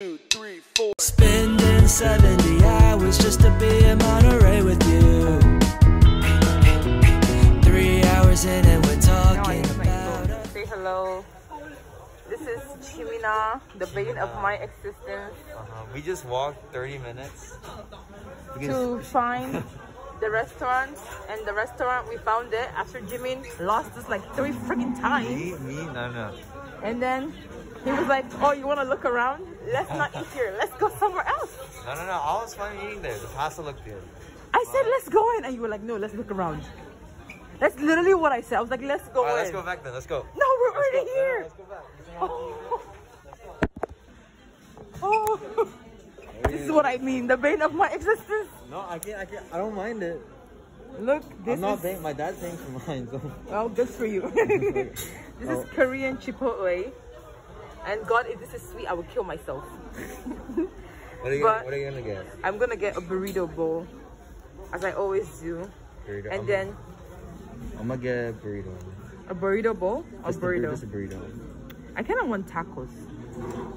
two, three, four. Spending 70 hours just to be in Monterey with you. Three hours in and we're talking about us. Say hello. This is Chimina, the bane of my existence, Uh-huh. We just walked 30 minutes. to find the restaurant. And the restaurant, we found it after Jimin lost us like three freaking times. Me, me, no, no. And then he was like, oh, you want to look around? Let's not eat here. Let's go somewhere else. No, no, no. I was fine eating there. The pasta looked good. I said, let's go in. And you were like, no, let's look around. That's literally what I said. I was like, let's go All right, in. let's go back then. Let's go. No, we're already Let's go. here. Let's go back. Oh. Oh. This is what I mean, the bane of my existence. No, I can't. I can't. I don't mind it. Look, this I'm not is paying. My dad's paying for mine. So. well, good for you. this Oh. is Korean Chipotle, and God, if this is sweet, I will kill myself. What are you? But- what are you gonna get? I'm gonna get a burrito bowl, as I always do, Burrito. and I'm, then I'm gonna get a burrito. a burrito bowl, a Just burrito. Just a burrito. I kind of want tacos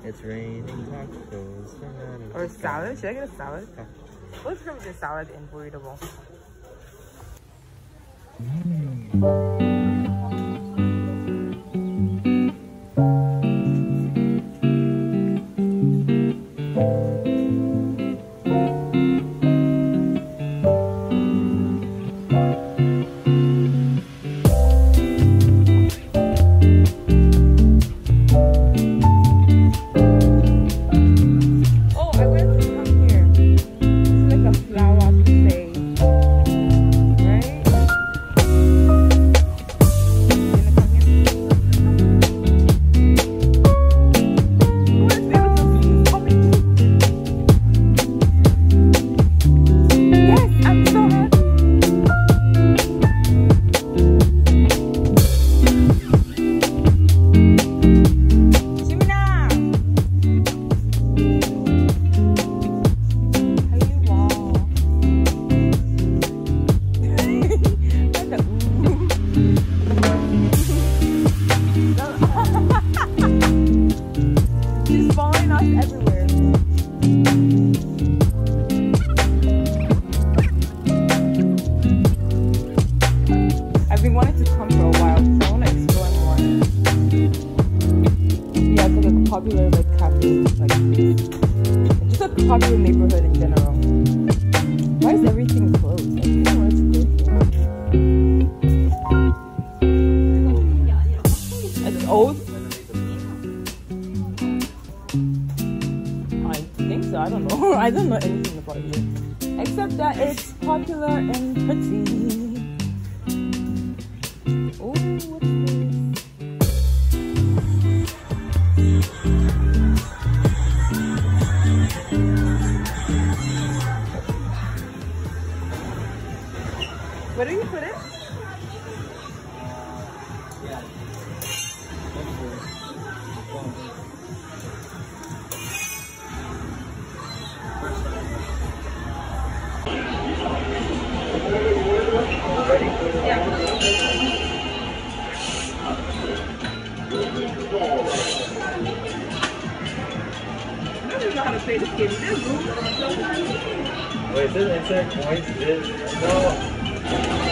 It's raining tacos. or salad. Should I get a salad? Oh. What's the difference between salad and burrito bowl? Oh, popular neighborhood in general. Where do you put it? This. Wait, is it insert points? This? No. Is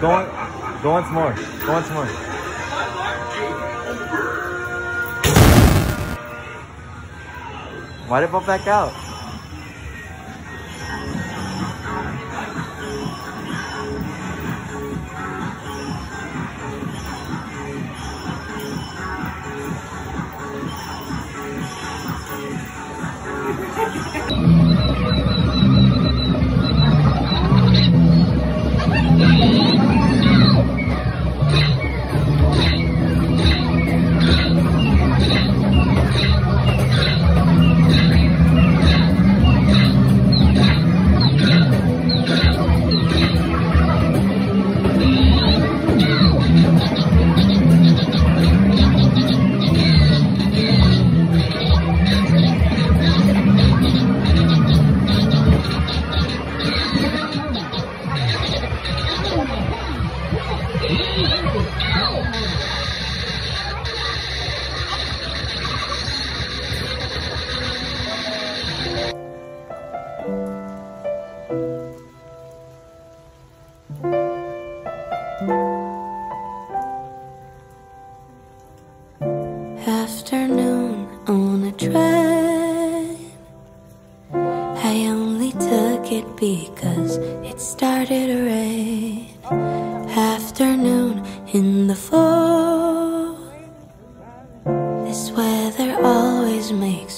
Go on. Go once more. Go once more. Why did it pop back out?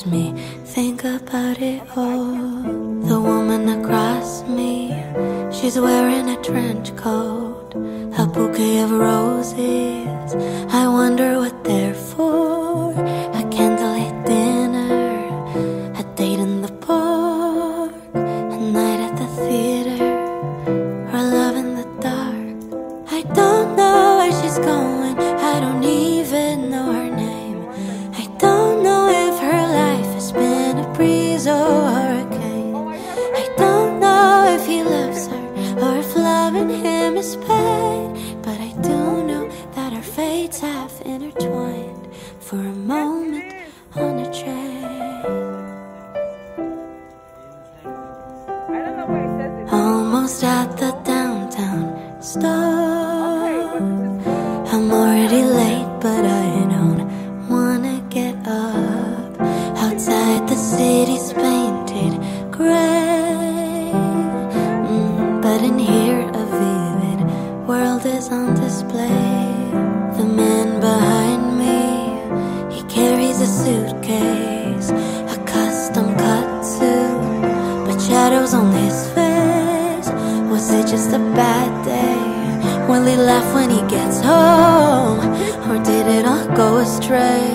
Makes me think about it all. The woman across me, she's wearing a trench coat, a bouquet of roses. I wonder what they're Will he laugh when he gets home? Or did it all go astray?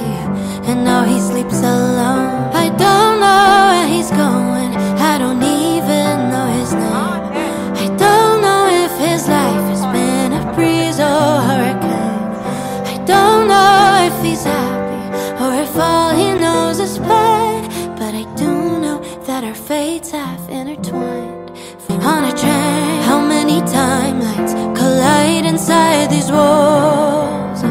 And now he sleeps alone. I don't know where he's going. Inside these walls?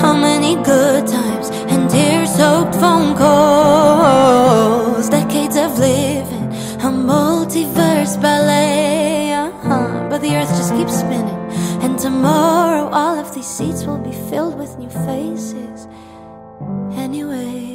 How many good times and tear-soaked phone calls? Decades of living, a multiverse ballet. Uh-huh. But the earth just keeps spinning, and tomorrow all of these seats will be filled with new faces. Anyway,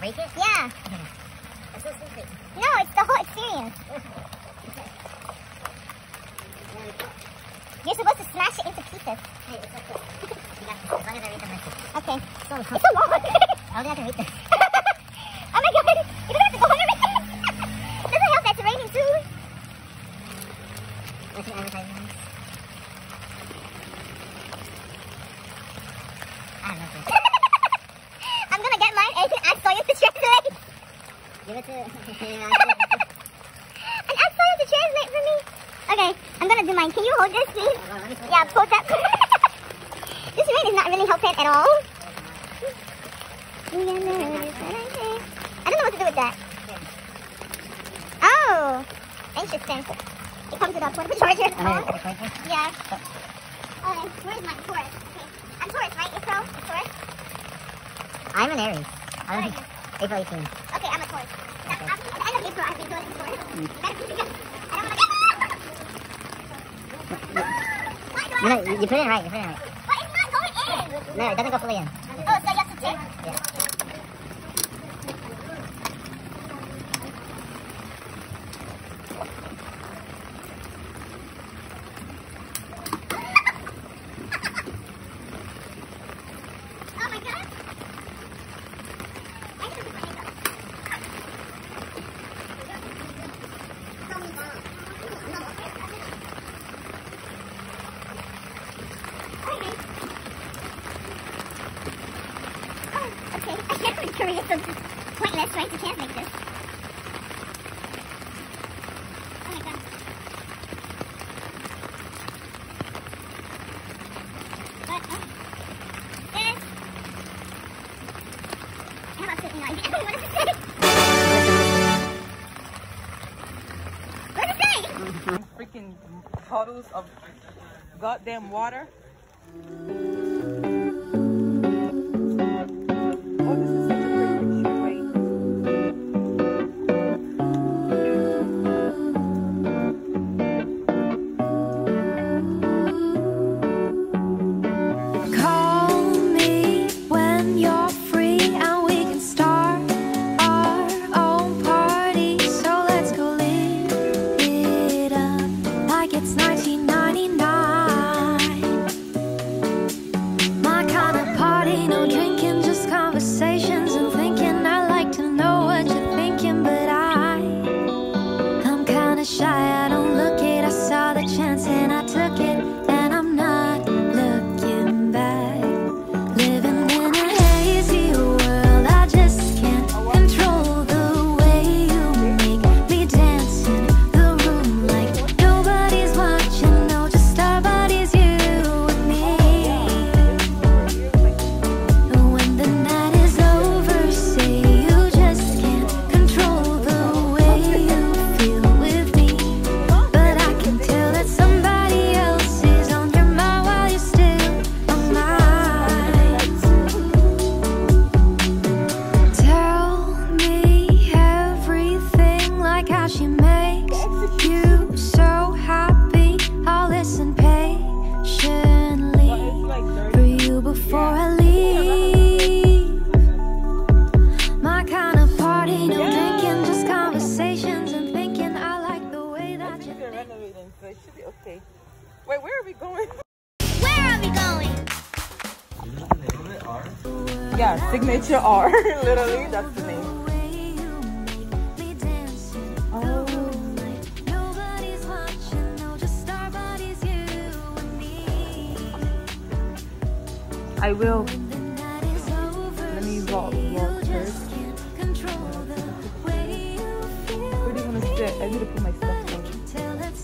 Break it? Yeah. No, it's the whole experience. You're supposed to smash it into pieces. Okay. It's so long. I don't have to read this. oh my god! You don't have to go on. Doesn't help that it's raining too. What's your advertising? I don't know. I'm gonna get mine and you can ask Sawyer to translate. Give it to. and ask Sawyer to translate for me. Okay. I'm gonna do mine. Can you hold this, please? Yeah, hold that. this rain is not really helping at all. I don't know what to do with that. Oh, interesting. It comes with a portable charger. Yeah. Okay, where's my Taurus? Okay. I'm Taurus, right? You're Taurus? I'm an Aries. Oh, April 18th. Okay, I'm a Taurus. That, at the end of April, I'll be doing a Taurus. Better keep it going. I don't do I You, know, have you, put it right. You put it right. But it's not going in. No, it doesn't go fully in. Oh, so you have to tip? Yeah. Oh my god. I should put makeup. Okay. Oh, okay. I can't make career, so it's pointless, right? You can't make this. Oh my god. What? Oh. Eh. How about sitting on it? What does it say? What does it say? Freaking puddles of goddamn water. Before I leave. My kind of party, no drinking, just conversations and thinking. I like the way that you They're renovating, so it should be okay. Wait, where are we going? Where are we going? Yeah, signature R. Literally, that's I will. Over, Let me walk- walk first. Where do you want to sit? I need to put my stuff down. Tell that